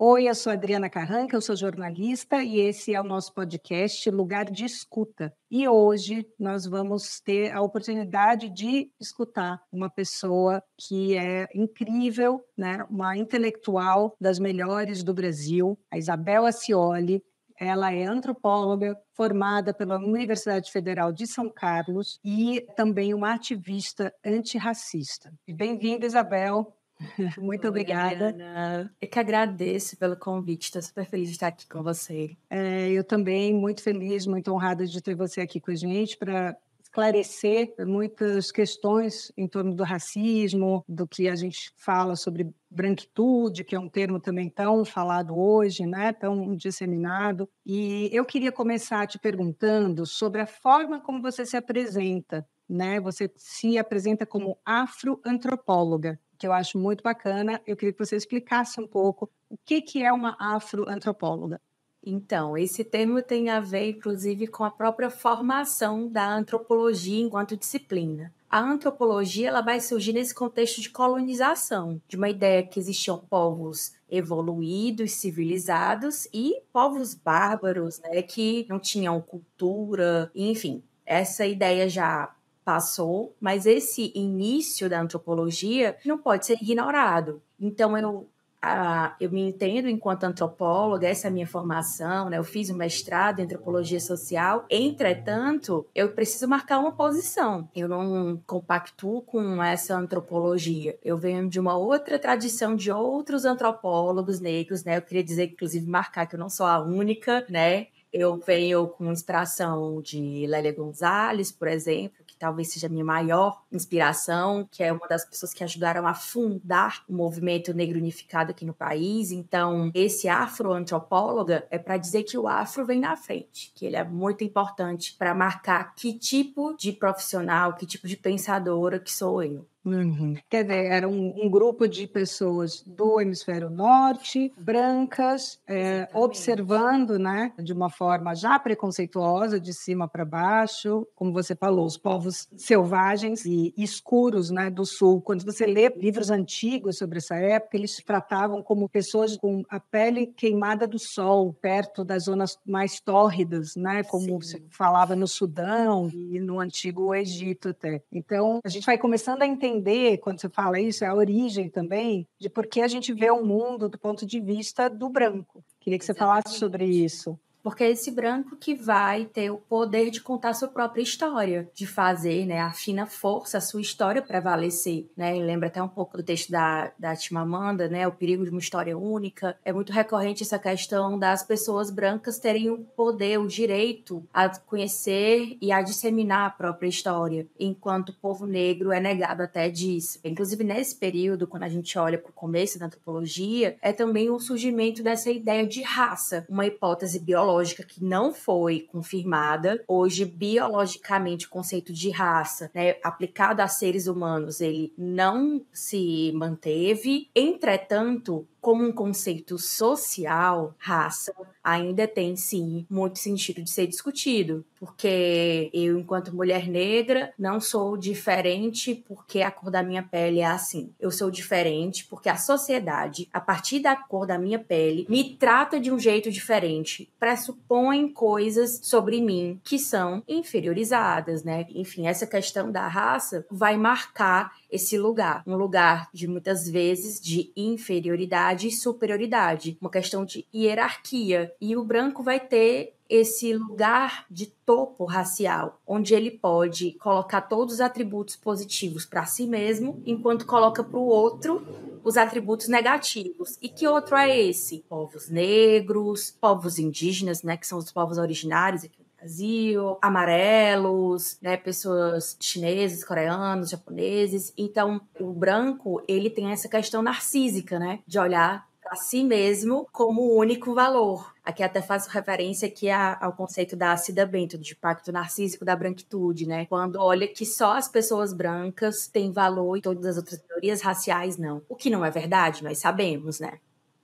Oi, eu sou Adriana Carranca, eu sou jornalista e esse é o nosso podcast Lugar de Escuta. E hoje nós vamos ter a oportunidade de escutar uma pessoa que é incrível, né? uma intelectual das melhores do Brasil, a Isabel Acioli. Ela é antropóloga, formada pela Universidade Federal de São Carlos e também uma ativista antirracista. Bem-vinda, Isabel. Muito Oi, obrigada. Ana. Eu que agradeço pelo convite, estou super feliz de estar aqui com você. É, eu também, muito feliz, muito honrada de ter você aqui com a gente para esclarecer muitas questões em torno do racismo, do que a gente fala sobre branquitude, que é um termo também tão falado hoje, né, tão disseminado. E eu queria começar te perguntando sobre a forma como você se apresenta, né? Você se apresenta como afroantropóloga que eu acho muito bacana. Eu queria que você explicasse um pouco o que, que é uma afroantropóloga. Então, esse termo tem a ver, inclusive, com a própria formação da antropologia enquanto disciplina. A antropologia ela vai surgir nesse contexto de colonização, de uma ideia que existiam povos evoluídos, civilizados e povos bárbaros, né, que não tinham cultura, enfim. Essa ideia já passou, mas esse início da antropologia não pode ser ignorado. Então eu ah, eu me entendo enquanto antropóloga, essa é a minha formação, né? Eu fiz um mestrado em antropologia social. Entretanto, eu preciso marcar uma posição. Eu não compactuo com essa antropologia. Eu venho de uma outra tradição de outros antropólogos negros, né? Eu queria dizer, inclusive, marcar que eu não sou a única, né? Eu venho com inspiração de Lélia Gonzalez, por exemplo, talvez seja a minha maior inspiração, que é uma das pessoas que ajudaram a fundar o movimento negro unificado aqui no país. Então, esse afroantropóloga é para dizer que o afro vem na frente, que ele é muito importante para marcar que tipo de profissional, que tipo de pensadora que sou eu. Uhum. Quer dizer, era um, um, grupo de pessoas do hemisfério norte, brancas, é, observando, né, de uma forma já preconceituosa, de cima para baixo, como você falou, os povos selvagens e escuros, né, do sul. Quando você lê livros antigos sobre essa época, eles tratavam como pessoas com a pele queimada do sol, perto das zonas mais tórridas, né, como Sim. você falava no Sudão e no antigo Egito até. Então, a gente vai começando a entender entender, quando você fala isso, é a origem também de por que a gente vê o mundo do ponto de vista do branco. Queria que você Exatamente. falasse sobre isso porque é esse branco que vai ter o poder de contar sua própria história, de fazer, né, a fina força, a sua história prevalecer, né, e lembra até um pouco do texto da, da Chimamanda, né, o perigo de uma história única, é muito recorrente essa questão das pessoas brancas terem o poder, o direito a conhecer e a disseminar a própria história, enquanto o povo negro é negado até disso. Inclusive, nesse período, quando a gente olha para o começo da antropologia, é também o surgimento dessa ideia de raça, uma hipótese biológica biológica que não foi confirmada. Hoje, biologicamente, o conceito de raça, né, aplicado a seres humanos, ele não se manteve. Entretanto, como um conceito social, raça ainda tem sim muito sentido de ser discutido, porque eu, enquanto mulher negra, não sou diferente porque a cor da minha pele é assim. Eu sou diferente porque a sociedade, a partir da cor da minha pele, me trata de um jeito diferente, pressupõe coisas sobre mim que são inferiorizadas, né? Enfim, essa questão da raça vai marcar esse lugar, um lugar de muitas vezes de inferioridade e superioridade, uma questão de hierarquia. E o branco vai ter esse lugar de topo racial, onde ele pode colocar todos os atributos positivos para si mesmo, enquanto coloca para o outro os atributos negativos. E que outro é esse? Povos negros, povos indígenas, né, que são os povos originários aqui Brasil, amarelos, né, pessoas chineses, coreanos, japoneses. Então, o branco, ele tem essa questão narcísica, né, de olhar para si mesmo como o único valor. Aqui até faço referência aqui ao conceito da Cida Bento, de pacto narcísico da branquitude, né? Quando olha que só as pessoas brancas têm valor e todas as outras teorias raciais não. O que não é verdade, nós sabemos, né?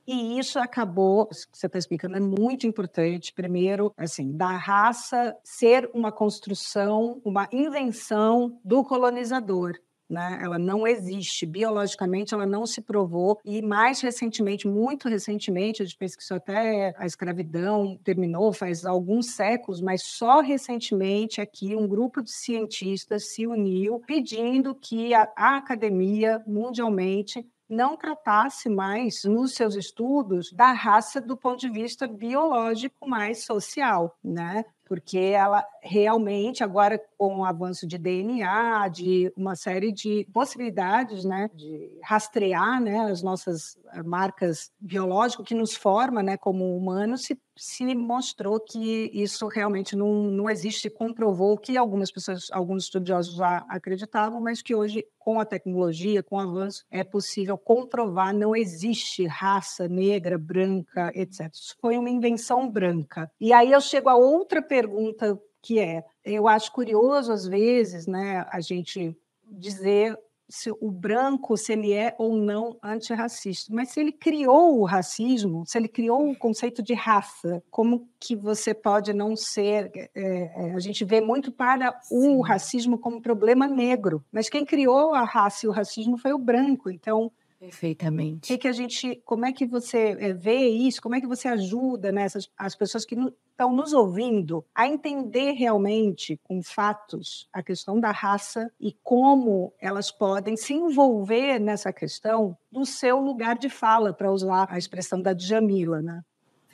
E isso acabou, você está explicando, é muito importante. Primeiro, assim, da raça ser uma construção, uma invenção do colonizador. né? Ela não existe biologicamente, ela não se provou e mais recentemente, muito recentemente, a gente pensa que isso até a escravidão terminou faz alguns séculos, mas só recentemente aqui um grupo de cientistas se uniu pedindo que a, a academia mundialmente não tratasse mais nos seus estudos da raça do ponto de vista biológico, mais social, né? Porque ela realmente agora com o avanço de DNA, de uma série de possibilidades, né, de rastrear, né, as nossas eh, marcas biológicas que nos forma, né, como humanos, se, se mostrou que isso realmente não, não existe, comprovou que algumas pessoas, alguns estudiosos já acreditavam, mas que hoje com a tecnologia, com o avanço, é possível comprovar não existe raça negra, branca, etc. Isso foi uma invenção branca. E aí eu chego a outra pergunta que é, eu acho curioso às vezes, né, a gente dizer se o branco se ele é ou não antirracista, mas se ele criou o racismo, se ele criou o conceito de raça, como que você pode não ser? É, é, a gente vê muito para o racismo como problema negro, mas quem criou a raça e o racismo foi o branco. Então Perfeitamente. Que que a gente, como é que você eh, vê isso? Como é que você ajuda nessas as pessoas que estão nos ouvindo a entender realmente com fatos a questão da raça e como elas podem se envolver nessa questão do seu lugar de fala, para usar a expressão da Djamila, né?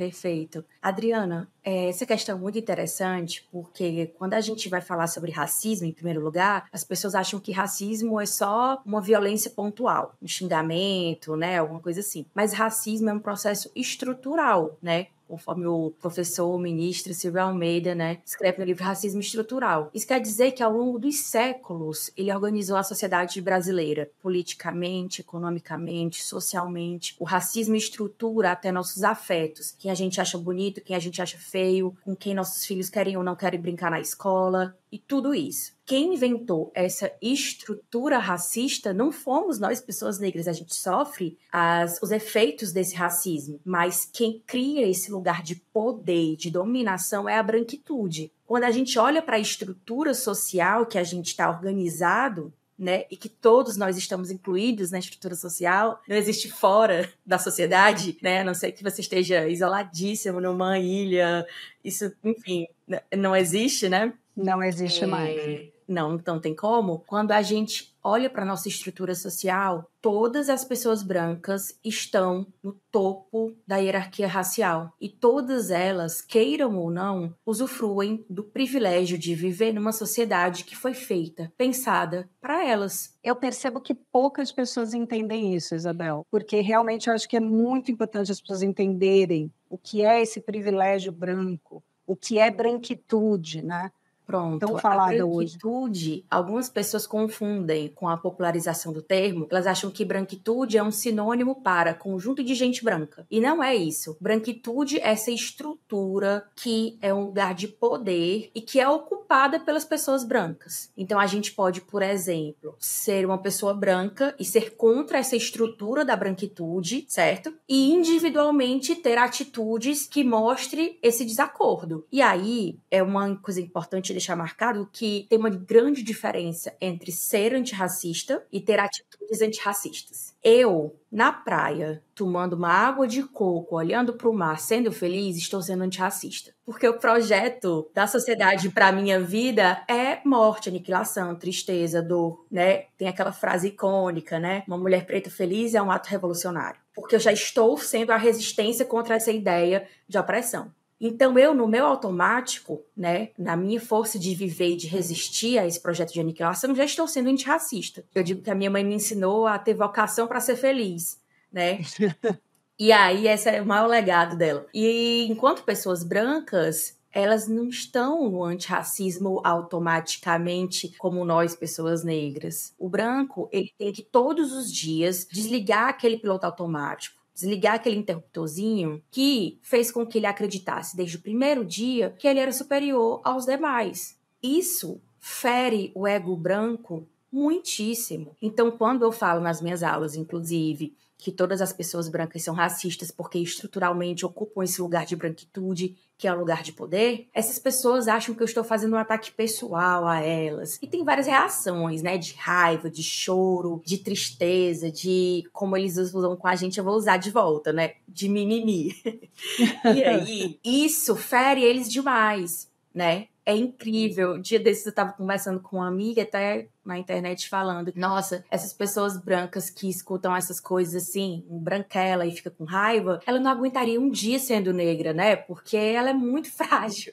Perfeito. Adriana, é, essa questão é muito interessante porque quando a gente vai falar sobre racismo, em primeiro lugar, as pessoas acham que racismo é só uma violência pontual, um xingamento, né, alguma coisa assim. Mas racismo é um processo estrutural, né? Conforme o professor, o ministro Silvio Almeida, né, escreve no livro Racismo Estrutural. Isso quer dizer que ao longo dos séculos ele organizou a sociedade brasileira, politicamente, economicamente, socialmente. O racismo estrutura até nossos afetos, quem a gente acha bonito, quem a gente acha feio, com quem nossos filhos querem ou não querem brincar na escola, e tudo isso. Quem inventou essa estrutura racista não fomos nós, pessoas negras. A gente sofre as, os efeitos desse racismo. Mas quem cria esse lugar de poder, de dominação, é a branquitude. Quando a gente olha para a estrutura social que a gente está organizado, né, e que todos nós estamos incluídos na estrutura social, não existe fora da sociedade, né, a não ser que você esteja isoladíssimo numa ilha, isso, enfim, não existe, né? Não existe é... mais. Não, então tem como. Quando a gente olha para nossa estrutura social, todas as pessoas brancas estão no topo da hierarquia racial e todas elas, queiram ou não, usufruem do privilégio de viver numa sociedade que foi feita, pensada para elas. Eu percebo que poucas pessoas entendem isso, Isabel, porque realmente eu acho que é muito importante as pessoas entenderem o que é esse privilégio branco, o que é branquitude, né? Pronto. Tão falada a branquitude, hoje. algumas pessoas confundem com a popularização do termo. Elas acham que branquitude é um sinônimo para conjunto de gente branca. E não é isso. Branquitude é essa estrutura que é um lugar de poder e que é ocupada pelas pessoas brancas. Então a gente pode, por exemplo, ser uma pessoa branca e ser contra essa estrutura da branquitude, certo? E individualmente ter atitudes que mostre esse desacordo. E aí é uma coisa importante deixar marcado que tem uma grande diferença entre ser antirracista e ter atitudes antirracistas. Eu, na praia, tomando uma água de coco, olhando para o mar, sendo feliz, estou sendo antirracista. Porque o projeto da sociedade para minha vida é morte, aniquilação, tristeza, dor, né? Tem aquela frase icônica, né? Uma mulher preta feliz é um ato revolucionário. Porque eu já estou sendo a resistência contra essa ideia de opressão. Então, eu, no meu automático, né, na minha força de viver e de resistir a esse projeto de aniquilação, já estou sendo antirracista. Eu digo que a minha mãe me ensinou a ter vocação para ser feliz, né? e aí, esse é o maior legado dela. E enquanto pessoas brancas, elas não estão no antirracismo automaticamente como nós, pessoas negras. O branco, ele tem que todos os dias desligar aquele piloto automático desligar aquele interruptorzinho que fez com que ele acreditasse desde o primeiro dia que ele era superior aos demais. Isso fere o ego branco Muitíssimo. Então, quando eu falo nas minhas aulas, inclusive, que todas as pessoas brancas são racistas porque estruturalmente ocupam esse lugar de branquitude, que é um lugar de poder, essas pessoas acham que eu estou fazendo um ataque pessoal a elas. E tem várias reações, né? De raiva, de choro, de tristeza, de como eles usam com a gente, eu vou usar de volta, né? De mimimi. e aí, isso fere eles demais, né? É incrível. Um dia desses eu tava conversando com uma amiga, até na internet, falando: Nossa, essas pessoas brancas que escutam essas coisas assim, branquela e fica com raiva, ela não aguentaria um dia sendo negra, né? Porque ela é muito frágil.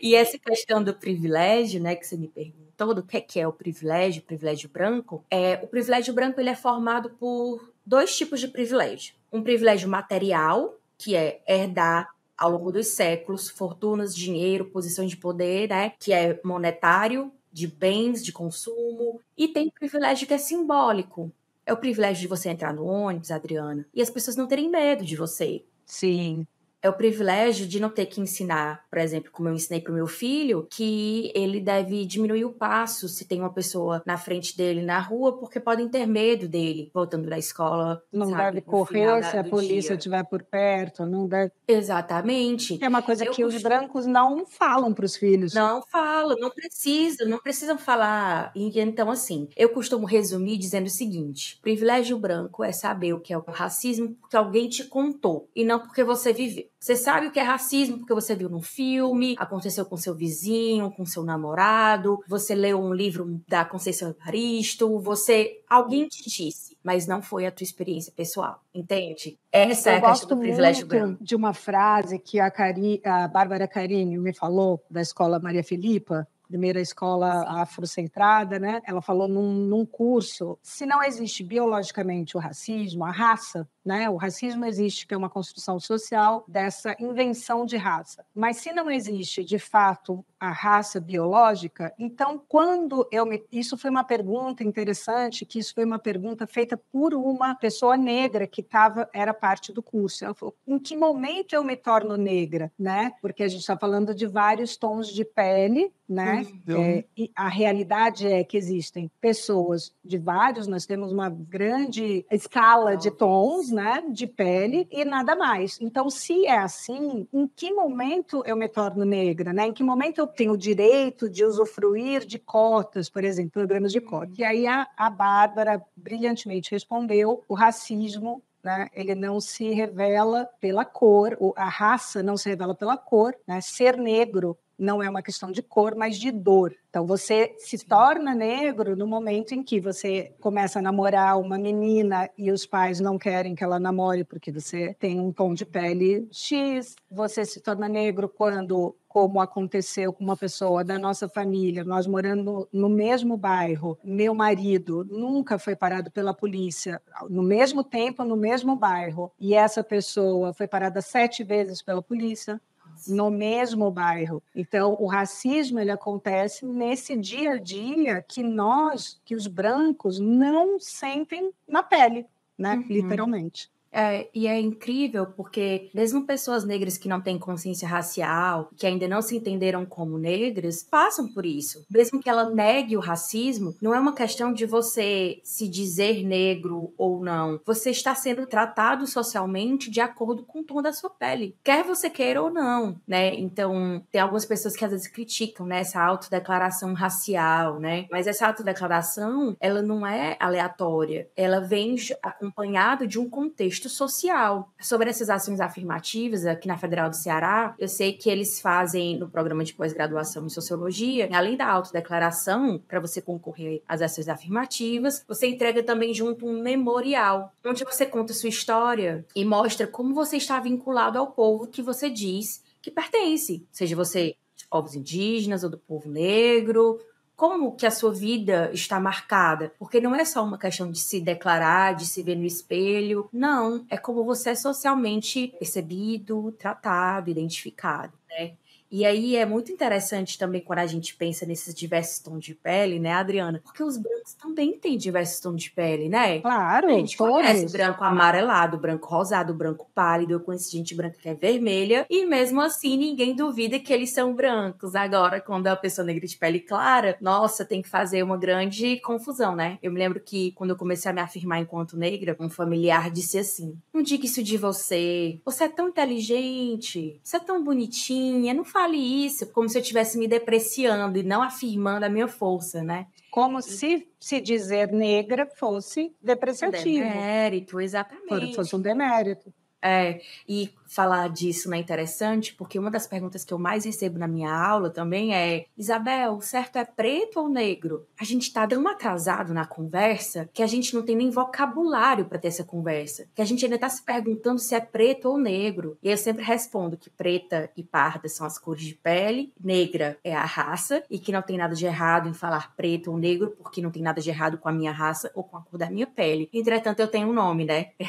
e essa questão do privilégio, né, que você me perguntou, do que é, que é o privilégio, o privilégio branco, é o privilégio branco ele é formado por dois tipos de privilégio. Um privilégio material, que é herdar ao longo dos séculos, fortunas, dinheiro, posições de poder, né, que é monetário, de bens, de consumo, e tem privilégio que é simbólico. É o privilégio de você entrar no ônibus, Adriana, e as pessoas não terem medo de você. Sim é o privilégio de não ter que ensinar, por exemplo, como eu ensinei para o meu filho, que ele deve diminuir o passo se tem uma pessoa na frente dele na rua, porque podem ter medo dele voltando da escola. Não sabe, deve correr se a polícia estiver por perto, não deve. Exatamente. É uma coisa eu que os brancos não falam para os filhos. Não falam, não precisam, não precisam falar. Então, assim, eu costumo resumir dizendo o seguinte: privilégio branco é saber o que é o racismo porque alguém te contou e não porque você viveu. Você sabe o que é racismo porque você viu num filme, aconteceu com seu vizinho, com seu namorado, você leu um livro da Conceição Evaristo, você alguém te disse, mas não foi a tua experiência pessoal, entende? Essa Eu é a questão do privilégio branco. de uma frase que a, Cari, a Bárbara Carini me falou da escola Maria Filipa, primeira escola afrocentrada, né? Ela falou num, num curso: se não existe biologicamente o racismo, a raça, né? O racismo existe, que é uma construção social dessa invenção de raça. Mas se não existe, de fato, a raça biológica, então quando eu me... Isso foi uma pergunta interessante, que isso foi uma pergunta feita por uma pessoa negra que tava, era parte do curso. Ela falou, em que momento eu me torno negra, né? Porque a gente está falando de vários tons de pele, né? É, e a realidade é que existem pessoas de vários, nós temos uma grande escala de tons, né, de pele e nada mais. Então, se é assim, em que momento eu me torno negra, né? Em que momento eu tenho o direito de usufruir de cotas, por exemplo, programas de cotas? E aí a, a Bárbara brilhantemente respondeu: o racismo né? Ele não se revela pela cor, a raça não se revela pela cor, né? Ser negro não é uma questão de cor, mas de dor. Então, você se torna negro no momento em que você começa a namorar uma menina e os pais não querem que ela namore porque você tem um tom de pele X. Você se torna negro quando, como aconteceu com uma pessoa da nossa família, nós morando no mesmo bairro, meu marido nunca foi parado pela polícia, no mesmo tempo, no mesmo bairro, e essa pessoa foi parada sete vezes pela polícia no mesmo bairro. Então, o racismo ele acontece nesse dia a dia que nós, que os brancos, não sentem na pele, né? Uhum. Literalmente. É, e é incrível porque mesmo pessoas negras que não têm consciência racial, que ainda não se entenderam como negras, passam por isso. Mesmo que ela negue o racismo, não é uma questão de você se dizer negro ou não. Você está sendo tratado socialmente de acordo com o tom da sua pele, quer você queira ou não, né? Então, tem algumas pessoas que às vezes criticam né, essa autodeclaração racial, né? Mas essa autodeclaração, ela não é aleatória. Ela vem acompanhada de um contexto contexto social. Sobre essas ações afirmativas, aqui na Federal do Ceará, eu sei que eles fazem no programa de pós-graduação em sociologia, além da autodeclaração, para você concorrer às ações afirmativas, você entrega também junto um memorial, onde você conta sua história e mostra como você está vinculado ao povo que você diz que pertence, seja você povos indígenas ou do povo negro, como que a sua vida está marcada, porque não é só uma questão de se declarar, de se ver no espelho, não, é como você é socialmente percebido, tratado, identificado, né? E aí é muito interessante também quando a gente pensa nesses diversos tons de pele, né, Adriana? Porque os brancos também têm diversos tons de pele, né? Claro, a gente todos. conhece branco amarelado, branco rosado, branco pálido. Eu conheço gente branca que é vermelha. E mesmo assim, ninguém duvida que eles são brancos. Agora, quando a pessoa negra de pele clara, nossa, tem que fazer uma grande confusão, né? Eu me lembro que quando eu comecei a me afirmar enquanto negra, um familiar disse assim: Não diga isso de você. Você é tão inteligente, você é tão bonitinha, não fale isso, como se eu estivesse me depreciando e não afirmando a minha força, né? Como se se dizer negra fosse depreciativo. Demérito, exatamente. Fosse um demérito. É, e falar disso não é interessante, porque uma das perguntas que eu mais recebo na minha aula também é: Isabel, o certo é preto ou negro? A gente está tão atrasado na conversa que a gente não tem nem vocabulário para ter essa conversa, que a gente ainda está se perguntando se é preto ou negro. E eu sempre respondo que preta e parda são as cores de pele, negra é a raça, e que não tem nada de errado em falar preto ou negro, porque não tem nada de errado com a minha raça ou com a cor da minha pele. Entretanto, eu tenho um nome, né?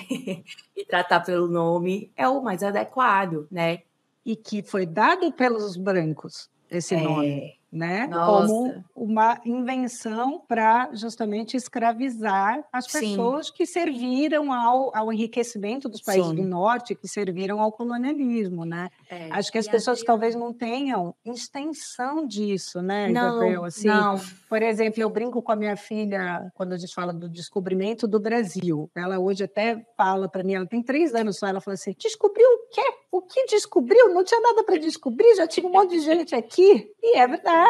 e tratar pelo nome é o mais adequado, né? E que foi dado pelos brancos esse é. nome né? Nossa. Como uma invenção para justamente escravizar as pessoas Sim. que serviram ao, ao enriquecimento dos países Sim. do norte, que serviram ao colonialismo, né? É. Acho que as e pessoas gente... talvez não tenham extensão disso, né, não, Assim, não. Por exemplo, eu brinco com a minha filha quando a gente fala do descobrimento do Brasil. Ela hoje até fala para mim, ela tem três anos só, ela fala assim: descobriu o quê? O que descobriu? Não tinha nada para descobrir, já tinha um monte de gente aqui. E é verdade.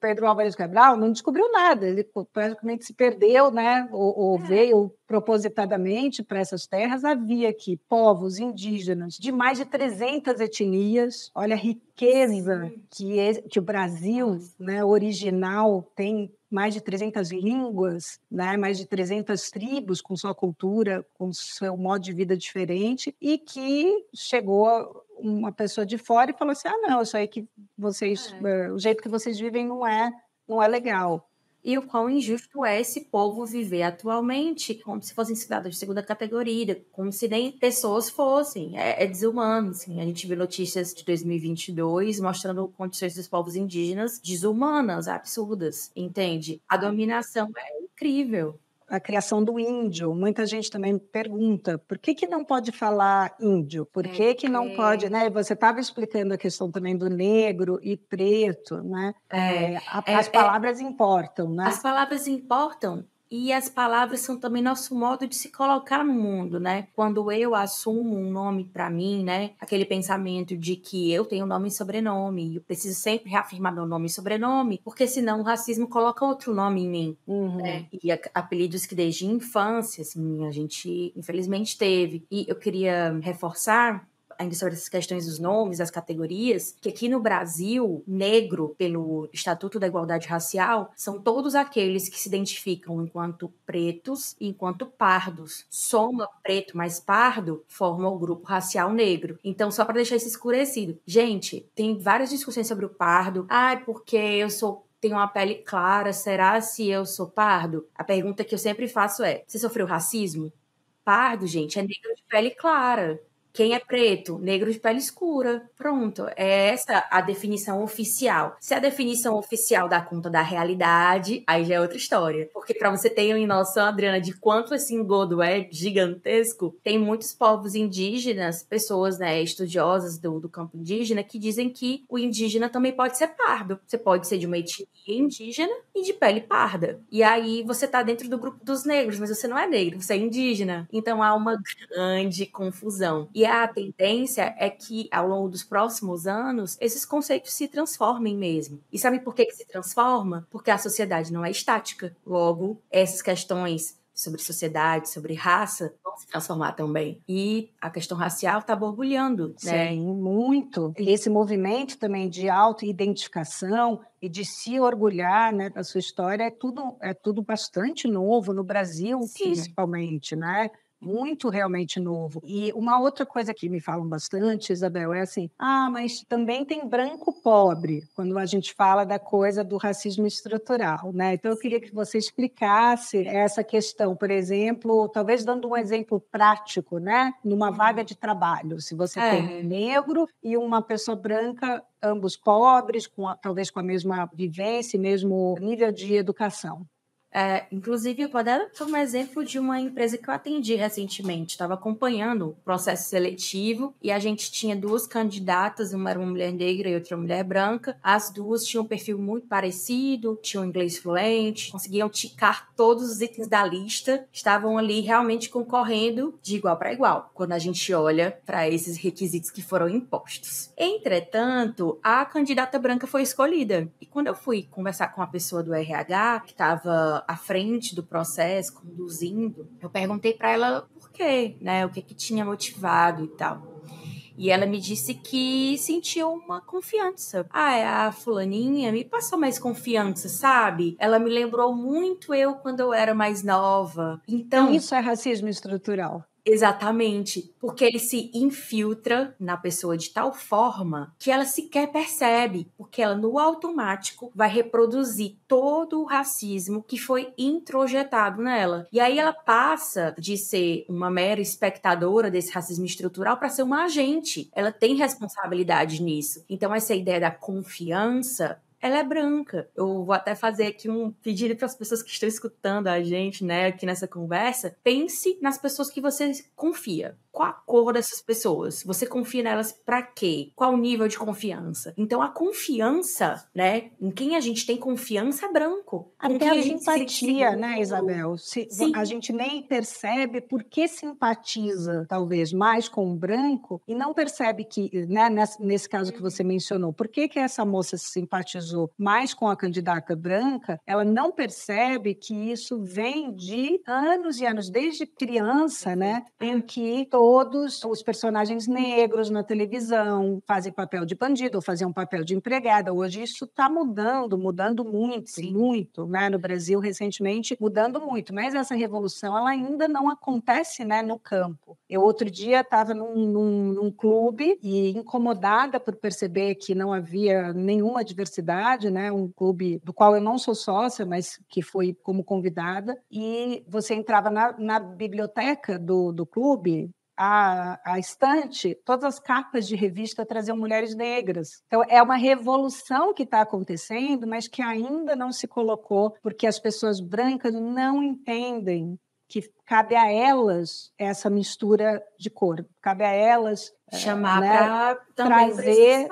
Pedro Álvares Cabral não descobriu nada, ele praticamente se perdeu, né? ou, ou é. veio propositadamente para essas terras. Havia aqui povos indígenas de mais de 300 etnias. Olha a riqueza que, é, que o Brasil né, original tem mais de 300 línguas, né, mais de 300 tribos com sua cultura, com seu modo de vida diferente, e que chegou uma pessoa de fora e falou assim: ah, não, isso aí que vocês, é. o jeito que vocês vivem não é, não é legal e o quão injusto é esse povo viver atualmente como se fossem cidadãos de segunda categoria, como se nem pessoas fossem. É, é desumano, assim. A gente vê notícias de 2022 mostrando condições dos povos indígenas desumanas, absurdas, entende? A dominação é incrível a criação do índio. Muita gente também pergunta por que, que não pode falar índio? Por que, que não pode, né? Você estava explicando a questão também do negro e preto, né? É, é, é, as palavras importam, né? As palavras importam, e as palavras são também nosso modo de se colocar no mundo, né? Quando eu assumo um nome para mim, né? Aquele pensamento de que eu tenho nome e sobrenome, e eu preciso sempre reafirmar meu nome e sobrenome, porque senão o racismo coloca outro nome em mim, uhum. né? E apelidos que desde a infância, assim, a gente infelizmente teve. E eu queria reforçar ainda sobre essas questões dos nomes, das categorias, que aqui no Brasil, negro, pelo Estatuto da Igualdade Racial, são todos aqueles que se identificam enquanto pretos e enquanto pardos. Soma preto mais pardo forma o grupo racial negro. Então, só para deixar isso escurecido. Gente, tem várias discussões sobre o pardo. Ah, porque eu sou tenho uma pele clara, será se eu sou pardo? A pergunta que eu sempre faço é: você sofreu racismo? Pardo, gente, é negro de pele clara. Quem é preto? Negro de pele escura. Pronto. É essa a definição oficial. Se a definição oficial dá conta da realidade, aí já é outra história. Porque para você ter noção, Adriana, de quanto esse engodo é gigantesco, tem muitos povos indígenas, pessoas né, estudiosas do, do campo indígena, que dizem que o indígena também pode ser pardo. Você pode ser de uma etnia indígena e de pele parda. E aí você tá dentro do grupo dos negros, mas você não é negro, você é indígena. Então há uma grande confusão. E a tendência é que, ao longo dos próximos anos, esses conceitos se transformem mesmo. E sabe por que, que se transforma? Porque a sociedade não é estática. Logo, essas questões sobre sociedade, sobre raça, vão se transformar também. E a questão racial está borbulhando, né? Sim, muito. E esse movimento também de autoidentificação e de se orgulhar né, da sua história é tudo, é tudo bastante novo no Brasil, Sim. principalmente, né? Muito realmente novo. E uma outra coisa que me falam bastante, Isabel, é assim: ah, mas também tem branco pobre, quando a gente fala da coisa do racismo estrutural, né? Então eu queria que você explicasse essa questão, por exemplo, talvez dando um exemplo prático, né? Numa vaga de trabalho, se você é. tem um negro e uma pessoa branca ambos pobres, com a, talvez com a mesma vivência, mesmo nível de educação. É, inclusive, eu posso dar um exemplo de uma empresa que eu atendi recentemente. Estava acompanhando o processo seletivo e a gente tinha duas candidatas, uma era uma mulher negra e outra mulher branca. As duas tinham um perfil muito parecido, tinham inglês fluente, conseguiam ticar todos os itens da lista, estavam ali realmente concorrendo de igual para igual, quando a gente olha para esses requisitos que foram impostos. Entretanto, a candidata branca foi escolhida. E quando eu fui conversar com a pessoa do RH, que estava à frente do processo, conduzindo, eu perguntei para ela por quê, né? O que que tinha motivado e tal. E ela me disse que sentiu uma confiança. Ah, é a fulaninha me passou mais confiança, sabe? Ela me lembrou muito eu quando eu era mais nova. Então, isso é racismo estrutural. Exatamente, porque ele se infiltra na pessoa de tal forma que ela sequer percebe, porque ela no automático vai reproduzir todo o racismo que foi introjetado nela. E aí ela passa de ser uma mera espectadora desse racismo estrutural para ser uma agente. Ela tem responsabilidade nisso. Então essa ideia da confiança ela é branca. Eu vou até fazer aqui um pedido para as pessoas que estão escutando a gente, né, aqui nessa conversa. Pense nas pessoas que você confia. Qual a cor dessas pessoas? Você confia nelas para quê? Qual o nível de confiança? Então a confiança, né, em quem a gente tem confiança é branco. Até a, simpatia, né, Isabel? Se, a gente nem percebe por que simpatiza, talvez, mais com o branco e não percebe que, né, nesse, nesse caso que você mencionou, por que que essa moça se simpatizou mais com a candidata branca? Ela não percebe que isso vem de anos e anos, desde criança, né, em que todos os personagens negros na televisão fazem papel de bandido ou faziam papel de empregada. Hoje isso está mudando, mudando muito, Sim. muito, né? No Brasil recentemente mudando muito. Mas essa revolução ela ainda não acontece, né, no campo. Eu outro dia estava num, num, num clube e incomodada por perceber que não havia nenhuma diversidade, né? Um clube do qual eu não sou sócia, mas que fui como convidada. E você entrava na, na biblioteca do, do clube a, a estante, todas as capas de revista traziam mulheres negras. Então, é uma revolução que está acontecendo, mas que ainda não se colocou, porque as pessoas brancas não entendem que cabe a elas essa mistura de cor, cabe a elas chamar né, para trazer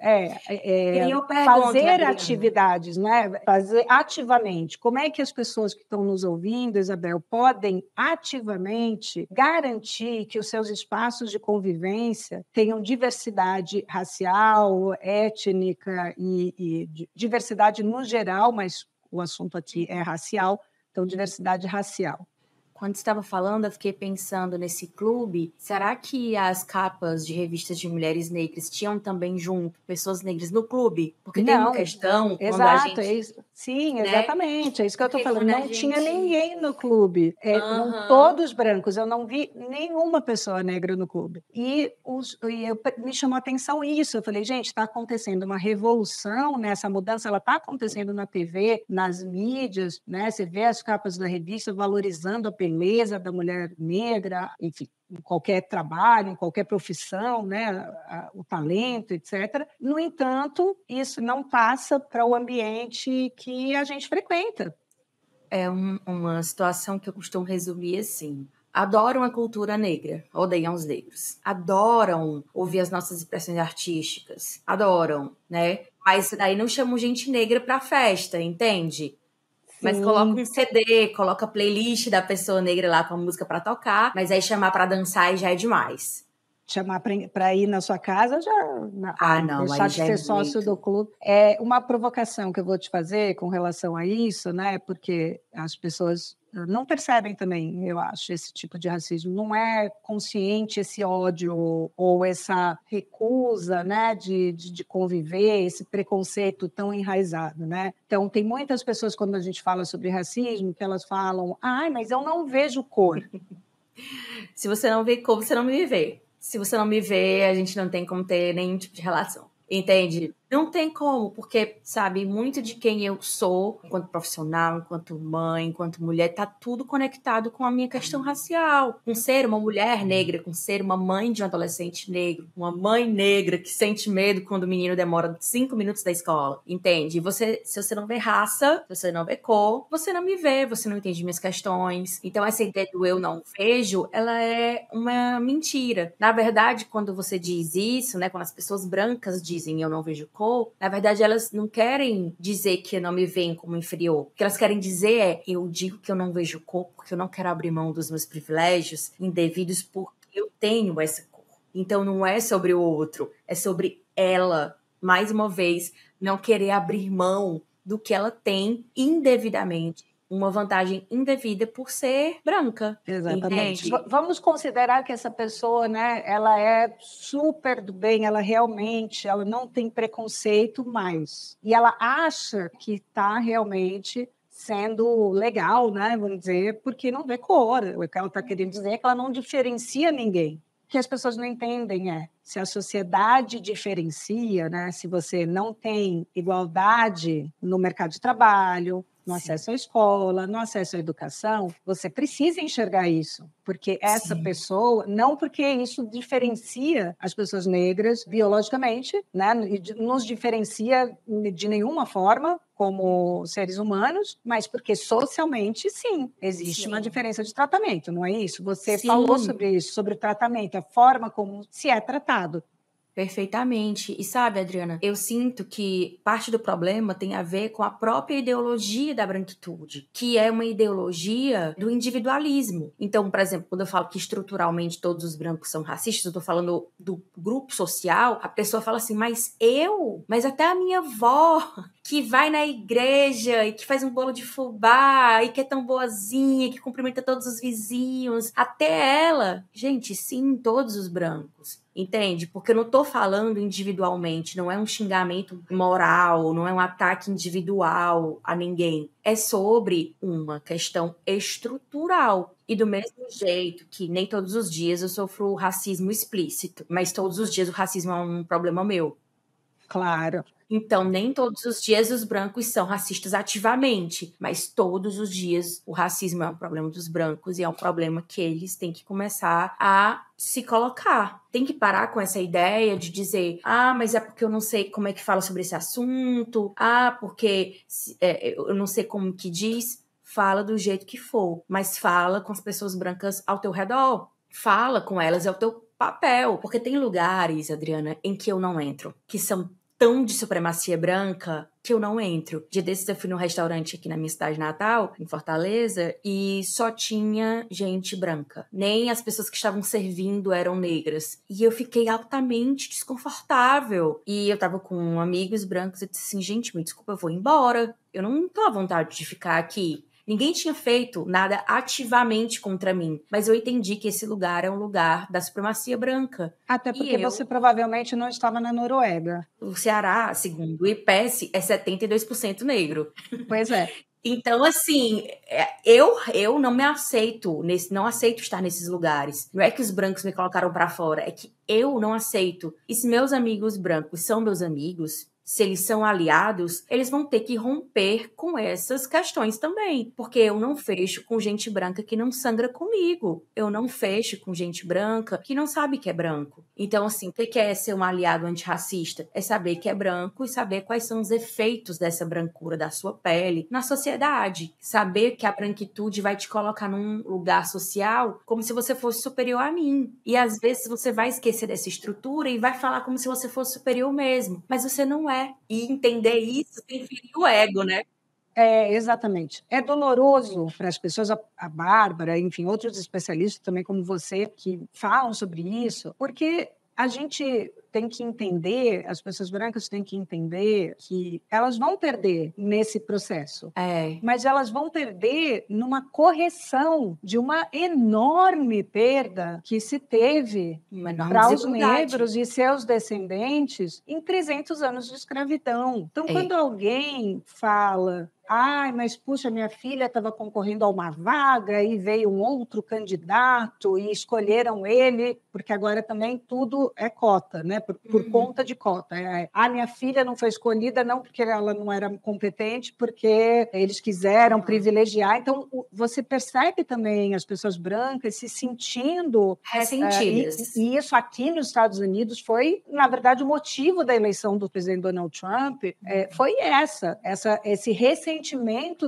é, é, é, fazer atividades, né? Fazer ativamente. Como é que as pessoas que estão nos ouvindo, Isabel, podem ativamente garantir que os seus espaços de convivência tenham diversidade racial, étnica e, e diversidade no geral, mas o assunto aqui é racial, então diversidade racial. Quando estava falando, eu fiquei pensando nesse clube. Será que as capas de revistas de mulheres negras tinham também junto pessoas negras no clube? Porque não, tem uma questão. Exato, gente, é Sim, né? exatamente. É isso que eu estou falando. Não gente... tinha ninguém no clube. É, uhum. Todos brancos. Eu não vi nenhuma pessoa negra no clube. E, os, e eu, me chamou a atenção isso. Eu falei, gente, está acontecendo uma revolução nessa mudança. Ela está acontecendo na TV, nas mídias, né? Você vê as capas da revista valorizando a beleza da mulher negra, enfim, em qualquer trabalho, em qualquer profissão, né, o talento, etc. No entanto, isso não passa para o ambiente que a gente frequenta. É um, uma situação que eu costumo resumir assim. Adoram a cultura negra, odeiam os negros. Adoram ouvir as nossas expressões artísticas. Adoram, né? Mas daí não chamam gente negra para festa, entende? Mas coloca um CD, coloca a playlist da pessoa negra lá com a música para tocar, mas aí chamar para dançar já é demais. Chamar para ir na sua casa já. ah, não. Deixar de ser é sócio muito. do clube. É uma provocação que eu vou te fazer com relação a isso, né? Porque as pessoas não percebem também, eu acho, esse tipo de racismo. Não é consciente esse ódio ou essa recusa né, de, de, de, conviver, esse preconceito tão enraizado. Né? Então, tem muitas pessoas, quando a gente fala sobre racismo, que elas falam, ai, mas eu não vejo cor. Se você não vê como, você não me vê. Se você não me vê, a gente não tem como ter nenhum tipo de relação. Entende? Não tem como, porque, sabe, muito de quem eu sou, enquanto profissional, enquanto mãe, enquanto mulher, tá tudo conectado com a minha questão racial. Com ser uma mulher negra, com ser uma mãe de um adolescente negro, uma mãe negra que sente medo quando o menino demora cinco minutos da escola. Entende? Você, se você não vê raça, se você não vê cor, você não me vê, você não entende minhas questões. Então, essa ideia do eu não vejo, ela é uma mentira. Na verdade, quando você diz isso, né, quando as pessoas brancas dizem eu não vejo cor, na verdade elas não querem dizer que não me veem como inferior. O que elas querem dizer é: eu digo que eu não vejo cor porque eu não quero abrir mão dos meus privilégios indevidos porque eu tenho essa cor. Então não é sobre o outro, é sobre ela, mais uma vez, não querer abrir mão do que ela tem indevidamente uma vantagem indevida por ser branca. Exatamente. Entende? Vamos considerar que essa pessoa, né, ela é super do bem, ela realmente, ela não tem preconceito mais. E ela acha que está realmente sendo legal, né, vamos dizer, porque não vê cor. O que ela está querendo dizer é que ela não diferencia ninguém. O que as pessoas não entendem é se a sociedade diferencia, né, se você não tem igualdade no mercado de trabalho, no Sim. acesso à escola, no acesso à educação, você precisa enxergar isso, porque essa Sim. pessoa, não porque isso diferencia as pessoas negras biologicamente, né, nos diferencia de nenhuma forma como seres humanos, mas porque socialmente, sim, existe sim. uma diferença de tratamento, não é isso? Você sim. falou sobre isso, sobre o tratamento, a forma como se é tratado. Perfeitamente. E sabe, Adriana, eu sinto que parte do problema tem a ver com a própria ideologia da branquitude, que é uma ideologia do individualismo. Então, por exemplo, quando eu falo que estruturalmente todos os brancos são racistas, eu tô falando do grupo social, a pessoa fala assim, mas eu? Mas até a minha avó, que vai na igreja e que faz um bolo de fubá e que é tão boazinha, que cumprimenta todos os vizinhos, até ela. Gente, sim, todos os brancos. Entende? Porque eu não tô falando individualmente, não é um xingamento moral, não é um ataque individual a ninguém. É sobre uma questão estrutural. E do mesmo jeito que nem todos os dias eu sofro racismo explícito, mas todos os dias o racismo é um problema meu. Claro. Então, nem todos os dias os brancos são racistas ativamente, mas todos os dias o racismo é um problema dos brancos e é um problema que eles têm que começar a se colocar. Tem que parar com essa ideia de dizer, ah, mas é porque eu não sei como é que fala sobre esse assunto, ah, porque é, eu não sei como que diz. Fala do jeito que for, mas fala com as pessoas brancas ao teu redor. Fala com elas, é o teu papel. Porque tem lugares, Adriana, em que eu não entro, que são tão de supremacia branca que eu não entro. Dia desses eu fui num restaurante aqui na minha cidade natal, em Fortaleza, e só tinha gente branca. Nem as pessoas que estavam servindo eram negras. E eu fiquei altamente desconfortável. E eu tava com amigos brancos e disse assim: gente, me desculpa, eu vou embora. Eu não tô à vontade de ficar aqui. Ninguém tinha feito nada ativamente contra mim, mas eu entendi que esse lugar é um lugar da supremacia branca. Até porque eu... você provavelmente não estava na Noruega. O Ceará, segundo o IPES, é 72% negro. Pois é. Então, assim, é, eu eu não me aceito, nesse, não aceito estar nesses lugares. Não é que os brancos me colocaram para fora, é que eu não aceito. E se meus amigos brancos são meus amigos, se eles são aliados, eles vão ter que romper com essas questões também. Porque eu não fecho com gente branca que não sangra comigo. Eu não fecho com gente branca que não sabe que é branco. Então, assim, o que é ser um aliado antirracista? É saber que é branco e saber quais são os efeitos dessa brancura da sua pele na sociedade. Saber que a branquitude vai te colocar num lugar social como se você fosse superior a mim. E às vezes você vai esquecer dessa estrutura e vai falar como se você fosse superior mesmo. Mas você não é é. E entender isso sem ferir o ego, né? É, exatamente. É doloroso para as pessoas, a, a Bárbara, enfim, outros especialistas também como você, que falam sobre isso, porque a gente tem que entender, as pessoas brancas têm que entender que elas vão perder nesse processo. É. Mas elas vão perder numa correção de uma enorme perda que se teve para os negros e seus descendentes em 300 anos de escravidão. Então, é. quando alguém fala Ai, mas puxa, minha filha estava concorrendo a uma vaga e veio um outro candidato e escolheram ele, porque agora também tudo é cota, né? Por, por uhum. conta de cota. É, a minha filha não foi escolhida não porque ela não era competente, porque eles quiseram privilegiar. Então, você percebe também as pessoas brancas se sentindo ressentidas. É, e, e isso aqui nos Estados Unidos foi, na verdade, o motivo da eleição do presidente Donald Trump é, foi essa, essa, esse ressentimento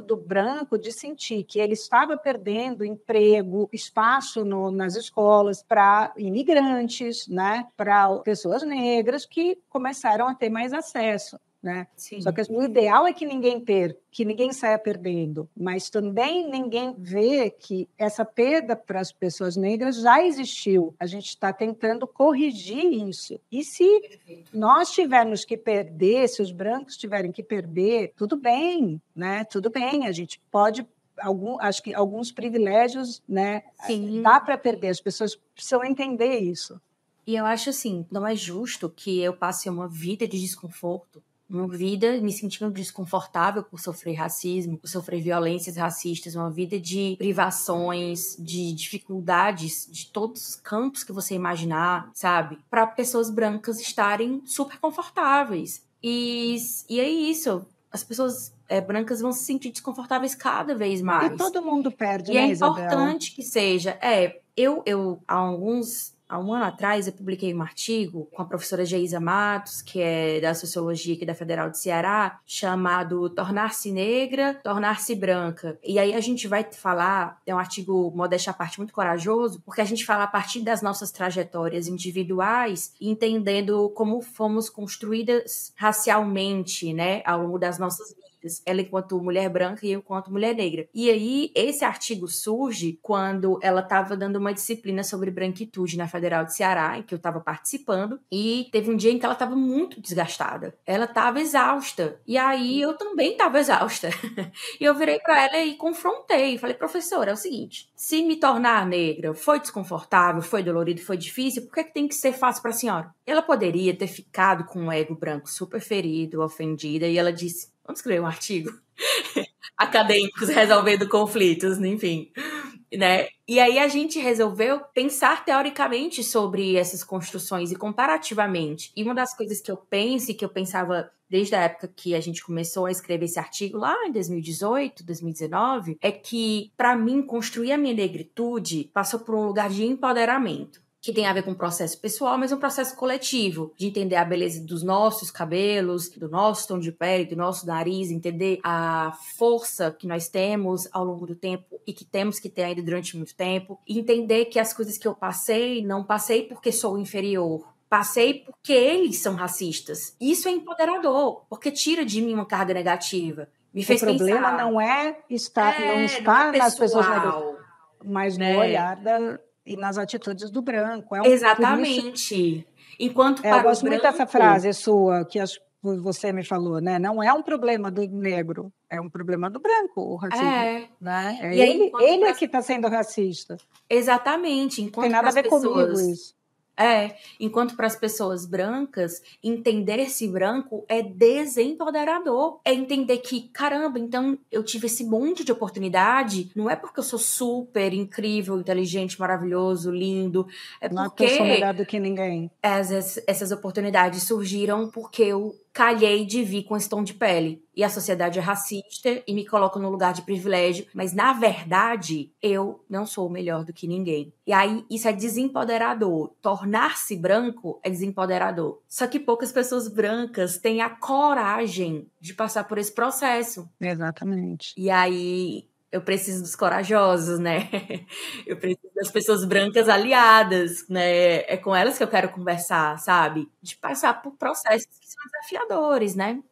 do branco de sentir que ele estava perdendo emprego, espaço no, nas escolas para imigrantes, né, para pessoas negras que começaram a ter mais acesso. Né? Só que o ideal é que ninguém perca, que ninguém saia perdendo, mas também ninguém vê que essa perda para as pessoas negras já existiu. A gente está tentando corrigir isso. E se Perfeito. nós tivermos que perder, se os brancos tiverem que perder, tudo bem, né? Tudo bem, a gente pode Algum, acho que alguns privilégios, né? Sim. Dá para perder, as pessoas precisam entender isso. E eu acho assim, não é justo que eu passe uma vida de desconforto uma vida me sentindo desconfortável por sofrer racismo, por sofrer violências racistas, uma vida de privações, de dificuldades de todos os campos que você imaginar, sabe? Para pessoas brancas estarem super confortáveis. E, e é isso. As pessoas é, brancas vão se sentir desconfortáveis cada vez mais. E todo mundo perde, e né, é importante que seja. É, eu, eu há alguns há um ano atrás eu publiquei um artigo com a professora Geisa Matos, que é da Sociologia aqui da Federal de Ceará, chamado Tornar-se Negra, Tornar-se Branca. E aí a gente vai falar, é um artigo, modéstia à parte, muito corajoso, porque a gente fala a partir das nossas trajetórias individuais, entendendo como fomos construídas racialmente, né, ao longo das nossas vidas ela enquanto mulher branca e eu enquanto mulher negra. E aí, esse artigo surge quando ela estava dando uma disciplina sobre branquitude na Federal de Ceará, em que eu estava participando, e teve um dia em que ela estava muito desgastada. Ela estava exausta. E aí, eu também estava exausta. e eu virei para ela e confrontei. Falei, professora, é o seguinte, se me tornar negra foi desconfortável, foi dolorido, foi difícil, por que, que tem que ser fácil para a senhora? Ela poderia ter ficado com o ego branco super ferido, ofendida, e ela disse: Vamos escrever um artigo? Acadêmicos resolvendo conflitos, enfim. Né? E aí a gente resolveu pensar teoricamente sobre essas construções e comparativamente. E uma das coisas que eu penso e que eu pensava desde a época que a gente começou a escrever esse artigo lá em 2018, 2019, é que para mim construir a minha negritude passou por um lugar de empoderamento que tem a ver com um processo pessoal, mas um processo coletivo, de entender a beleza dos nossos cabelos, do nosso tom de pele, do nosso nariz, entender a força que nós temos ao longo do tempo e que temos que ter ainda durante muito tempo, e entender que as coisas que eu passei, não passei porque sou inferior, Passei porque eles são racistas. Isso é empoderador, porque tira de mim uma carga negativa. Me fez o problema pensar. não é estar, é, não está é nas pessoas mas né? no olhar da, e nas atitudes do branco. É um, Exatamente. Enquanto é, eu gosto branco... muito dessa frase sua que as, você me falou, né? Não é um problema do negro, é um problema do branco, o racismo. É. Né? é e ele, aí, ele é que está sendo racista. Exatamente. Enquanto Tem nada a ver pessoas... comigo isso. É, enquanto para as pessoas brancas, entender-se branco é desempoderador. É entender que, caramba, então eu tive esse monte de oportunidade, não é porque eu sou super incrível, inteligente, maravilhoso, lindo, é não porque. Não é eu sou melhor do que ninguém. Essas, essas oportunidades surgiram porque eu calhei de vir com esse tom de pele. E a sociedade é racista e me coloca no lugar de privilégio, mas na verdade eu não sou melhor do que ninguém. E aí isso é desempoderador. Tornar-se branco é desempoderador. Só que poucas pessoas brancas têm a coragem de passar por esse processo. Exatamente. E aí eu preciso dos corajosos, né? Eu preciso das pessoas brancas aliadas, né? É com elas que eu quero conversar, sabe? De passar por processos desafiadores, né?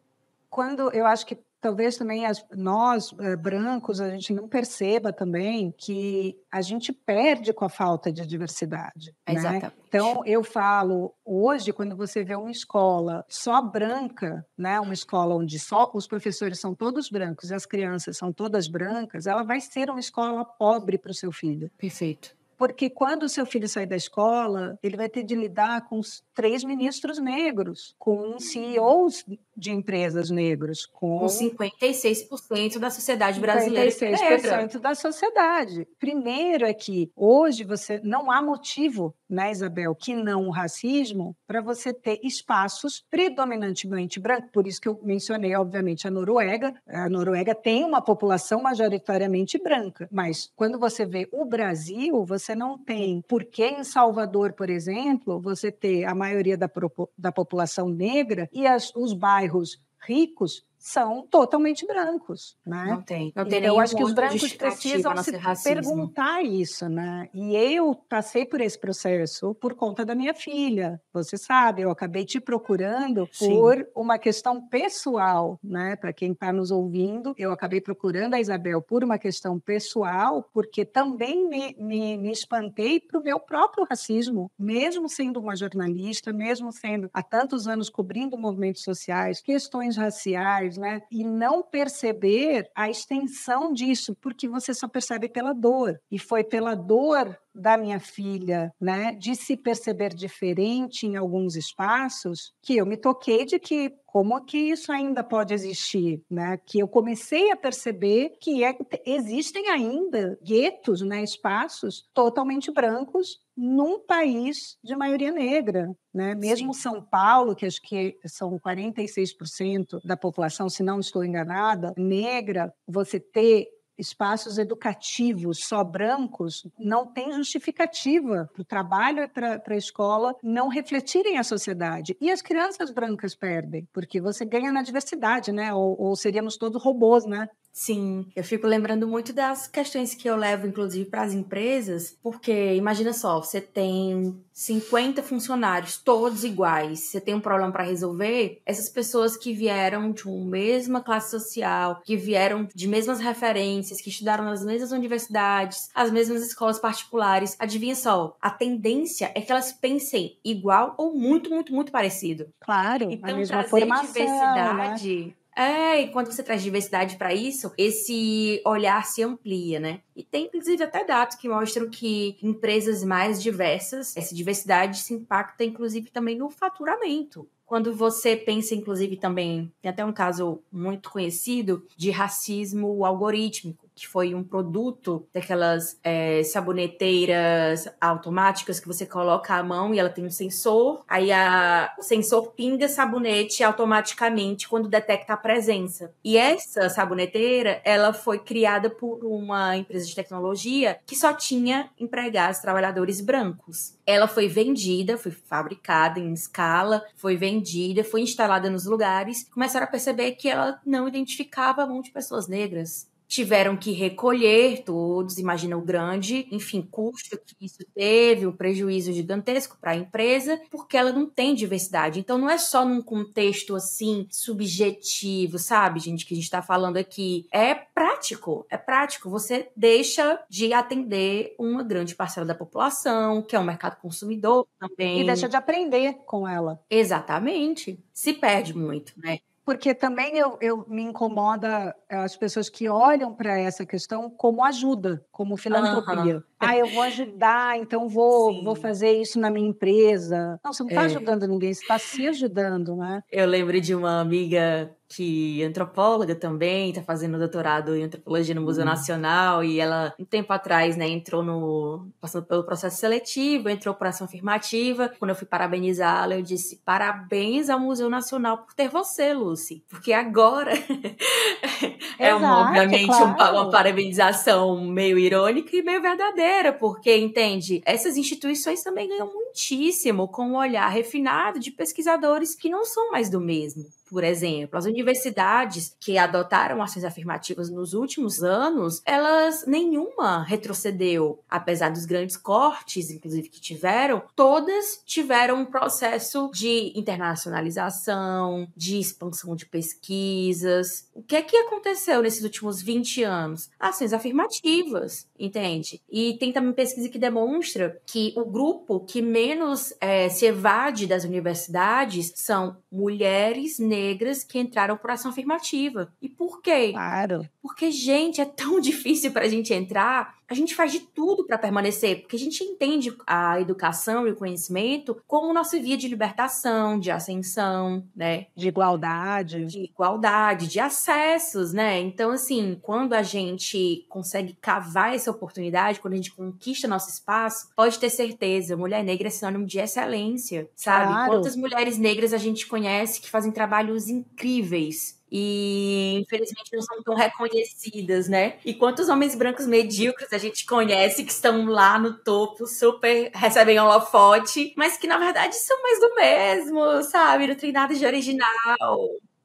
Quando eu acho que talvez também as, nós, eh, brancos, a gente não perceba também que a gente perde com a falta de diversidade. Né? Exatamente. Né? Então, eu falo, hoje, quando você vê uma escola só branca, né, uma escola onde só os professores são todos brancos e as crianças são todas brancas, ela vai ser uma escola pobre para o seu filho. Perfeito Porque quando o seu filho sair da escola, ele vai ter de lidar com os três ministros negros, com CEOs de empresas negros, com, com 56% da sociedade brasileira. 56% da sociedade. Primeiro é que hoje você não há motivo, né, Isabel, que não o racismo para você ter espaços predominantemente brancos. Por isso que eu mencionei, obviamente, a Noruega. A Noruega tem uma população majoritariamente branca, mas quando você vê o Brasil, você não tem. Porque em Salvador, por exemplo, você ter a maioria da, da população negra e as, os bairros ricos são totalmente brancos, né? Não tem. Não tem então, eu acho que os brancos precisam se perguntar isso, né? E eu passei por esse processo por conta da minha filha. Você sabe, eu acabei te procurando Sim. por uma questão pessoal, né? Para quem está nos ouvindo, eu acabei procurando a Isabel por uma questão pessoal, porque também me, me, me espantei para o meu próprio racismo, mesmo sendo uma jornalista, mesmo sendo há tantos anos cobrindo movimentos sociais, questões raciais, né? E não perceber a extensão disso, porque você só percebe pela dor. E foi pela dor da minha filha, né, de se perceber diferente em alguns espaços, que eu me toquei de que como que isso ainda pode existir, né? Que eu comecei a perceber que é, existem ainda guetos, né, espaços totalmente brancos num país de maioria negra, né? Mesmo Sim. São Paulo, que acho que são 46% da população, se não estou enganada, negra, você ter espaços educativos só brancos não tem justificativa para o trabalho e para a escola não refletirem a sociedade. E as crianças brancas perdem, porque você ganha na diversidade, né? Ou, ou seríamos todos robôs, né? Sim, eu fico lembrando muito das questões que eu levo, inclusive, para as empresas, porque imagina só, você tem 50 funcionários, todos iguais, você tem um problema para resolver, essas pessoas que vieram de uma mesma classe social, que vieram de mesmas referências, que estudaram nas mesmas universidades, as mesmas escolas particulares, adivinha só, a tendência é que elas pensem igual ou muito, muito, muito parecido. Claro, então, a mesma trazer formação, diversidade. Né? É, e quando você traz diversidade para isso, esse olhar se amplia, né? E tem, inclusive, até dados que mostram que empresas mais diversas, essa diversidade se impacta, inclusive, também no faturamento. Quando você pensa, inclusive, também, tem até um caso muito conhecido de racismo algorítmico que foi um produto daquelas é, saboneteiras automáticas que você coloca a mão e ela tem um sensor. Aí a, o sensor pinga sabonete automaticamente quando detecta a presença. E essa saboneteira, ela foi criada por uma empresa de tecnologia que só tinha empregados trabalhadores brancos. Ela foi vendida, foi fabricada em escala, foi vendida, foi instalada nos lugares. Começaram a perceber que ela não identificava a mão de pessoas negras tiveram que recolher todos, imagina o grande, enfim, custo que isso teve, o um prejuízo gigantesco para a empresa, porque ela não tem diversidade. Então não é só num contexto assim subjetivo, sabe, gente, que a gente está falando aqui. É prático, é prático. Você deixa de atender uma grande parcela da população, que é um mercado consumidor também. E deixa de aprender com ela. Exatamente. Se perde muito, né? Porque também eu, eu me incomoda as pessoas que olham para essa questão como ajuda, como filantropia. Uhum. Ah, eu vou ajudar, então vou, vou fazer isso na minha empresa. Não, você não está é. ajudando ninguém, você está se ajudando, né? Eu lembro de uma amiga que é antropóloga também, está fazendo doutorado em antropologia no Museu uhum. Nacional e ela, um tempo atrás, né, entrou no. passando pelo processo seletivo, entrou por ação afirmativa. Quando eu fui parabenizá-la, eu disse: parabéns ao Museu Nacional por ter você, Lucy, porque agora é uma, obviamente claro. uma, uma parabenização meio irônica e meio verdadeira, porque, entende, essas instituições também ganham muitíssimo com um olhar refinado de pesquisadores que não são mais do mesmo por exemplo. As universidades que adotaram ações afirmativas nos últimos anos, elas nenhuma retrocedeu, apesar dos grandes cortes, inclusive que tiveram, todas tiveram um processo de internacionalização, de expansão de pesquisas. O que é que aconteceu nesses últimos 20 anos? Ações afirmativas, entende? E tem também pesquisa que demonstra que o grupo que menos é, se evade das universidades são mulheres negras que entraram por ação afirmativa. E por quê? Claro. Porque, gente, é tão difícil para a gente entrar. A gente faz de tudo para permanecer, porque a gente entende a educação e o conhecimento como nossa via de libertação, de ascensão, né? De igualdade. De igualdade, de acessos, né? Então, assim, quando a gente consegue cavar essa oportunidade, quando a gente conquista nosso espaço, pode ter certeza, mulher negra é sinônimo de excelência, sabe? Claro. Quantas mulheres negras a gente conhece que fazem trabalhos incríveis e infelizmente não são tão reconhecidas, né? E quantos homens brancos medíocres a gente conhece que estão lá no topo, super recebem holofote, mas que na verdade são mais do mesmo, sabe? Não tem nada de original.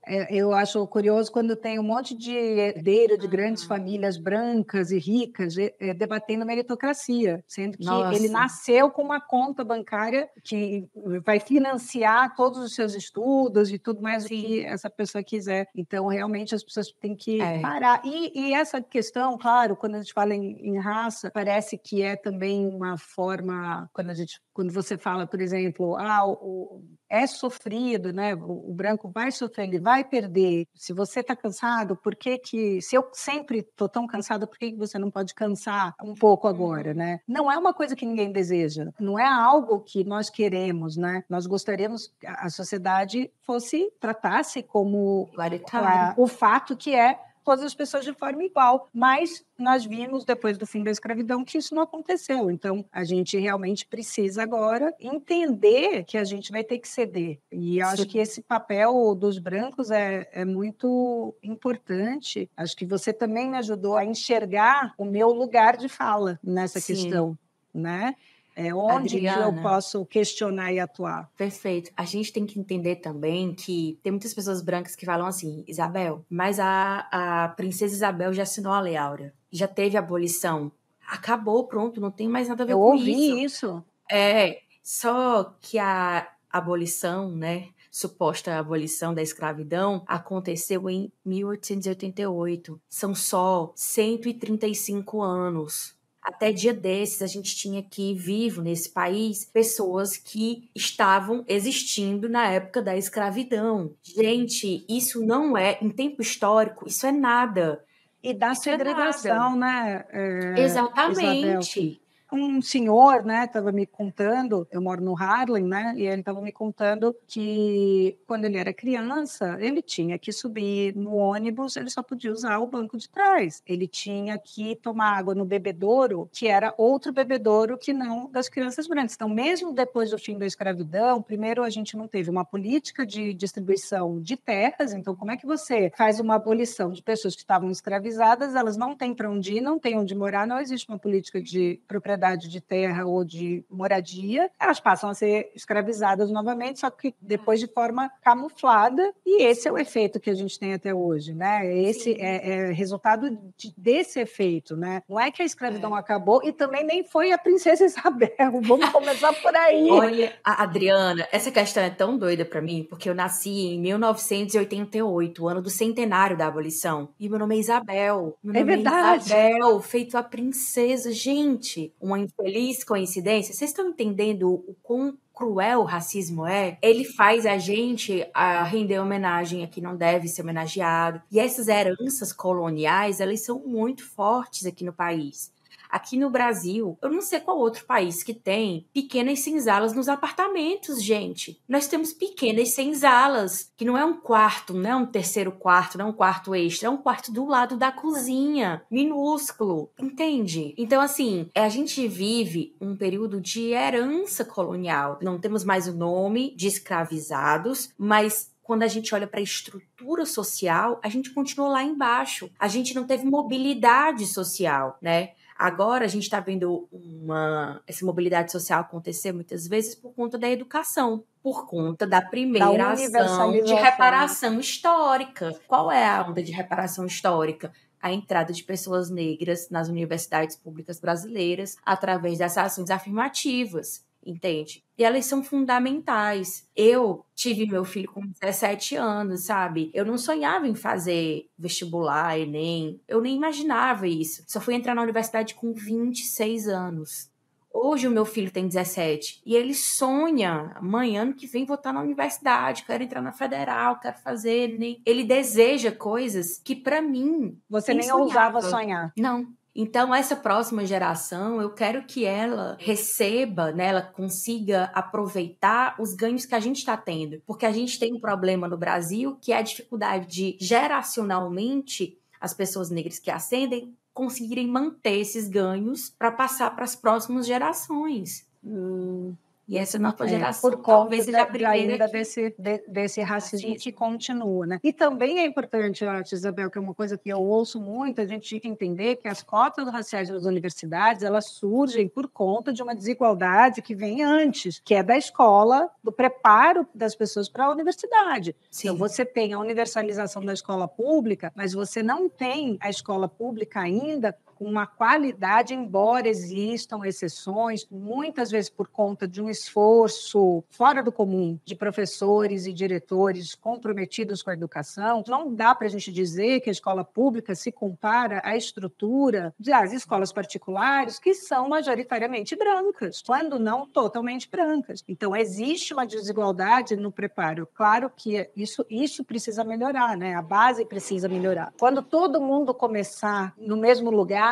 É, eu acho curioso quando tem um monte de herdeiro de grandes famílias brancas e ricas é, debatendo meritocracia, sendo que Nossa. ele nasceu com uma conta bancária que vai financiar todos os seus estudos e tudo mais Sim. o que essa pessoa quiser. Então, realmente, as pessoas têm que é. parar. E, e, essa questão, claro, quando a gente fala em, em raça, parece que é também uma forma, quando a gente quando você fala, por exemplo, ah, o, é sofrido, né? O, o, branco vai sofrer, ele vai perder. Se você está cansado, por que que... Se eu sempre estou tão cansada, por que, que você não pode cansar um pouco agora, né? Não é uma coisa que ninguém deseja. Não é algo que nós queremos, né? Nós gostaríamos que a sociedade fosse, tratasse como a, o fato que é todas as pessoas de forma igual. Mas nós vimos, depois do fim da escravidão, que isso não aconteceu. Então, a gente realmente precisa agora entender que a gente vai ter que ceder. E acho que esse papel dos brancos é, é muito importante. Acho que você também me ajudou a enxergar o meu lugar de fala nessa Sim. questão. Né? É onde Adriana, eu posso questionar e atuar. Perfeito. A gente tem que entender também que tem muitas pessoas brancas que falam assim, Isabel, mas a, a princesa Isabel já assinou a Lei Áurea. Já teve abolição. Acabou, pronto, não tem mais nada a ver eu com isso. Eu ouvi isso. É, só que a abolição, né, suposta abolição da escravidão aconteceu em 1888. São só 135 anos até dia desses, a gente tinha aqui vivo nesse país pessoas que estavam existindo na época da escravidão. Gente, isso não é, em tempo histórico, isso é nada. E da é segregação, é né? É, Exatamente. Isabel um senhor, né, estava me contando, eu moro no Harlem, né, e ele estava me contando que quando ele era criança, ele tinha que subir no ônibus, ele só podia usar o banco de trás. Ele tinha que tomar água no bebedouro, que era outro bebedouro que não das crianças brancas. Então, mesmo depois do fim da escravidão, primeiro a gente não teve uma política de distribuição de terras, então como é que você faz uma abolição de pessoas que estavam escravizadas, elas não têm para onde ir, não têm onde morar, não existe uma política de propriedade propriedade de terra ou de moradia, elas passam a ser escravizadas novamente, só que depois de forma camuflada, e esse é o efeito que a gente tem até hoje, né? Esse é, é, resultado de, desse efeito, né? Não é que a escravidão é. acabou e também nem foi a princesa Isabel. Vamos começar por aí. Olha, Adriana, essa questão é tão doida para mim, porque eu nasci em 1988, o ano do centenário da abolição, e meu nome é Isabel. Meu é nome é verdade. Isabel, feito a princesa, gente uma infeliz coincidência. Vocês estão entendendo o quão cruel o racismo é? Ele faz a gente a render homenagem a quem não deve ser homenageado. E essas heranças coloniais, elas são muito fortes aqui no país. Aqui no Brasil, eu não sei qual outro país que tem pequenas senzalas nos apartamentos, gente. Nós temos pequenas senzalas, que não é um quarto, não é um terceiro quarto, não é um quarto extra, é um quarto do lado da cozinha, minúsculo, entende? Então, assim, a gente vive um período de herança colonial. Não temos mais o nome de escravizados, mas quando a gente olha para a estrutura social, a gente continua lá embaixo. A gente não teve mobilidade social, né? Agora a gente está vendo uma, essa mobilidade social acontecer muitas vezes por conta da educação, por conta da primeira da ação de reparação histórica. Qual é a onda de reparação histórica? a entrada de pessoas negras nas universidades públicas brasileiras através dessas ações afirmativas entende? E elas são fundamentais. Eu tive meu filho com 17 anos, sabe? Eu não sonhava em fazer vestibular, Enem. Eu nem imaginava isso. Só fui entrar na universidade com 26 anos. Hoje o meu filho tem 17 e ele sonha amanhã ano que vem vou estar na universidade, quero entrar na federal, quero fazer. Ele, ele deseja coisas que para mim você nem sonhava. ousava sonhar. Não, Então, essa próxima geração, eu quero que ela receba, né, ela consiga aproveitar os ganhos que a gente está tendo. Porque a gente tem um problema no Brasil que é a dificuldade de, geracionalmente, as pessoas negras que ascendem conseguirem manter esses ganhos para passar para as próximas gerações. Hum. E essa nova é, geração por talvez seja a primeira ainda que... desse, de, desse racismo, racismo, que continua, né? E também é importante, Isabel, que é uma coisa que eu ouço muito, a gente tem que entender que as cotas raciais das universidades, elas surgem por conta de uma desigualdade que vem antes, que é da escola, do preparo das pessoas para a universidade. Sim. Então, você tem a universalização da escola pública, mas você não tem a escola pública ainda com uma qualidade, embora existam exceções, muitas vezes por conta de um esforço fora do comum de professores e diretores comprometidos com a educação. Não dá para a gente dizer que a escola pública se compara à estrutura das escolas particulares, que são majoritariamente brancas, quando não totalmente brancas. Então, existe uma desigualdade no preparo. Claro que isso, isso precisa melhorar, né? a base precisa melhorar. Quando todo mundo começar no mesmo lugar,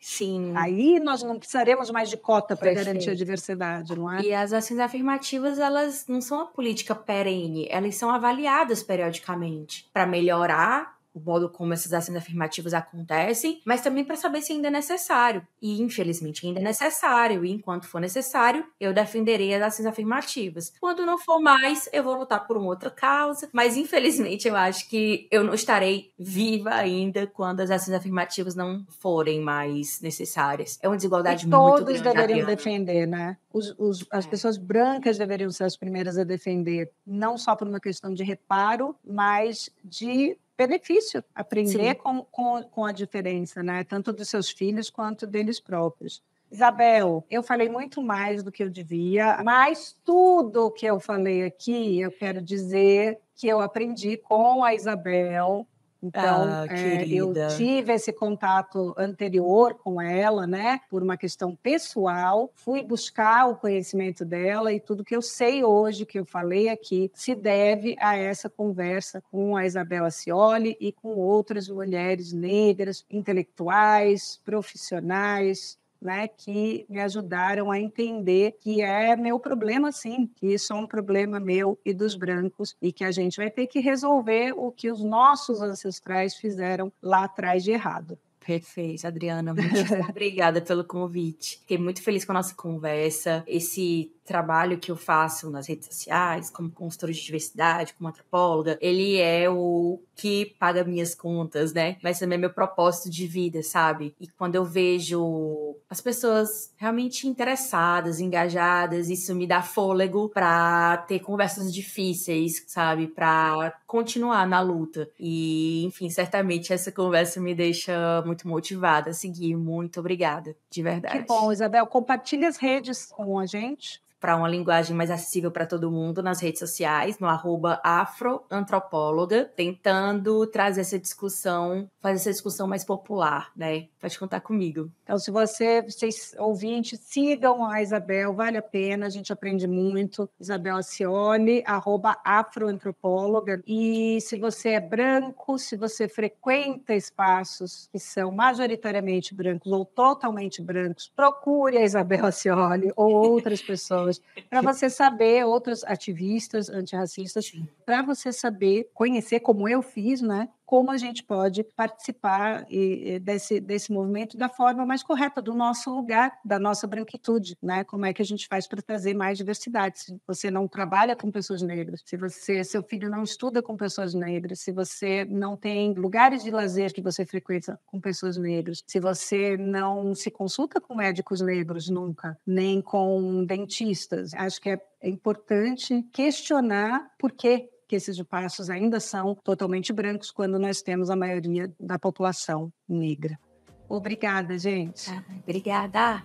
Sim. Aí nós não precisaremos mais de cota para garantir a diversidade, não é? E as ações afirmativas, elas não são uma política perene, elas são avaliadas periodicamente para melhorar o modo como essas ações afirmativas acontecem, mas também para saber se ainda é necessário. E, infelizmente, ainda é necessário. E, enquanto for necessário, eu defenderei as ações afirmativas. Quando não for mais, eu vou lutar por uma outra causa. Mas, infelizmente, eu acho que eu não estarei viva ainda quando as ações afirmativas não forem mais necessárias. É uma desigualdade e muito grande. Todos deveriam defender, né? Os, os, as é. pessoas brancas deveriam ser as primeiras a defender, não só por uma questão de reparo, mas de benefício aprender com, com, com a diferença, né? Tanto dos seus filhos quanto deles próprios. Isabel, eu falei muito mais do que eu devia, mas tudo o que eu falei aqui, eu quero dizer que eu aprendi com a Isabel, então, ah, é, eu tive esse contato anterior com ela, né, por uma questão pessoal, fui buscar o conhecimento dela e tudo que eu sei hoje, que eu falei aqui, se deve a essa conversa com a Isabela Cioli e com outras mulheres negras, intelectuais, profissionais, né, que me ajudaram a entender que é meu problema, sim, que isso é um problema meu e dos brancos e que a gente vai ter que resolver o que os nossos ancestrais fizeram lá atrás de errado. Perfeito, Adriana. Muito obrigada pelo convite. Fiquei muito feliz com a nossa conversa. Esse trabalho que eu faço nas redes sociais, como consultora de diversidade, como antropóloga, ele é o que paga minhas contas, né? Mas também é meu propósito de vida, sabe? E quando eu vejo as pessoas realmente interessadas, engajadas, isso me dá fôlego para ter conversas difíceis, sabe? Para continuar na luta. E, enfim, certamente essa conversa me deixa muito motivada a seguir. Muito obrigada, de verdade. Que bom, Isabel. Compartilhe as redes com a gente para uma linguagem mais acessível para todo mundo nas redes sociais, no afroantropóloga, tentando trazer essa discussão, fazer essa discussão mais popular, né? Pode contar comigo. Então, se você, vocês ouvintes, sigam a Isabel, vale a pena, a gente aprende muito. Isabel Acioli, arroba afroantropóloga. E se você é branco, se você frequenta espaços que são majoritariamente brancos ou totalmente brancos, procure a Isabel Acioli ou outras pessoas pessoas, para você saber, outros ativistas antirracistas, para você saber, conhecer como eu fiz, né? Como a gente pode participar desse, desse movimento da forma mais correta, do nosso lugar, da nossa branquitude, né? Como é que a gente faz para trazer mais diversidade? Se você não trabalha com pessoas negras, se você, seu filho não estuda com pessoas negras, se você não tem lugares de lazer que você frequenta com pessoas negras, se você não se consulta com médicos negros nunca, nem com dentistas, acho que é importante questionar por que que esses espaços ainda são totalmente brancos quando nós temos a maioria da população negra. Obrigada, gente. Ah, obrigada.